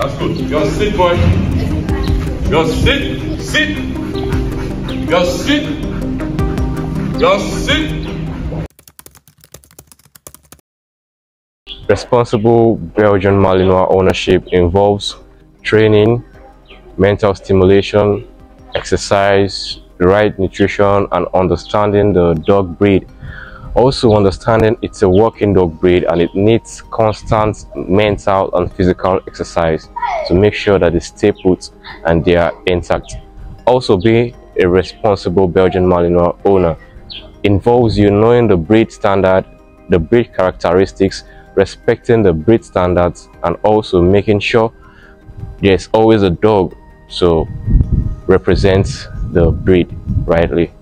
That's good. Just sit, boy. Just sit. Sit. Just sit. Just sit. Responsible Belgian Malinois ownership involves training, mental stimulation, exercise, the right nutrition, and understanding the dog breed. Also understanding it's a working dog breed and it needs constant mental and physical exercise to make sure that they stay put and they are intact. Also being a responsible Belgian Malinois owner involves you knowing the breed standard, the breed characteristics, respecting the breed standards and also making sure there's always a dog so represents the breed rightly